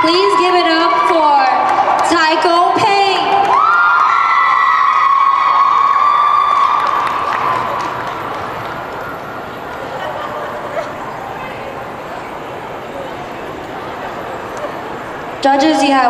Please give it up for Tycho Payne. Judges, you have